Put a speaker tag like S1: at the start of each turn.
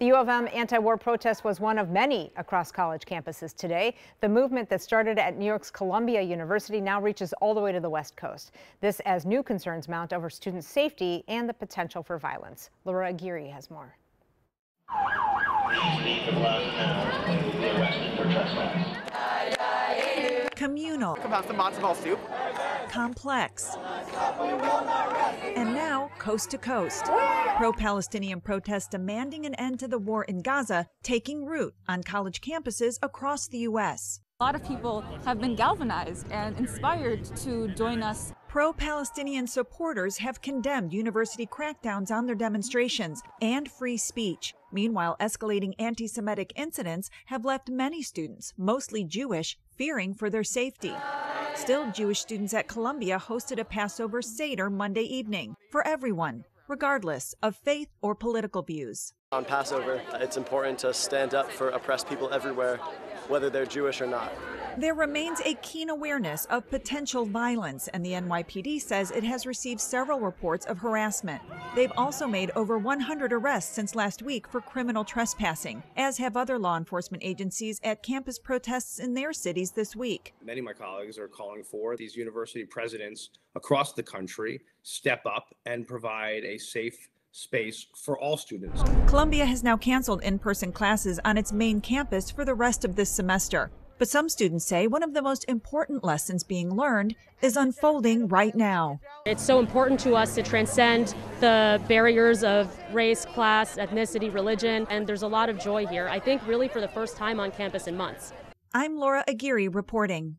S1: The U of M anti-war protest was one of many across college campuses today. The movement that started at New York's Columbia University now reaches all the way to the West Coast. This as new concerns mount over student safety and the potential for violence. Laura Aguirre has more.
S2: Communal.
S3: About some matzo ball soup.
S2: Complex. And now, coast to coast. Pro Palestinian protests demanding an end to the war in Gaza taking root on college campuses across the U.S.
S4: A lot of people have been galvanized and inspired to join us.
S2: Pro Palestinian supporters have condemned university crackdowns on their demonstrations and free speech. Meanwhile, escalating anti Semitic incidents have left many students, mostly Jewish, fearing for their safety. Still, Jewish students at Columbia hosted a Passover Seder Monday evening for everyone, regardless of faith or political views.
S5: On Passover, it's important to stand up for oppressed people everywhere, whether they're Jewish or not.
S2: There remains a keen awareness of potential violence, and the NYPD says it has received several reports of harassment. They've also made over 100 arrests since last week for criminal trespassing, as have other law enforcement agencies at campus protests in their cities this week.
S6: Many of my colleagues are calling for these university presidents across the country step up and provide a safe space for all students.
S2: Columbia has now canceled in person classes on its main campus for the rest of this semester. But some students say one of the most important lessons being learned is unfolding right now.
S7: It's so important to us to transcend the barriers of race, class, ethnicity, religion, and there's a lot of joy here. I think really for the first time on campus in months.
S2: I'm Laura Aguirre reporting.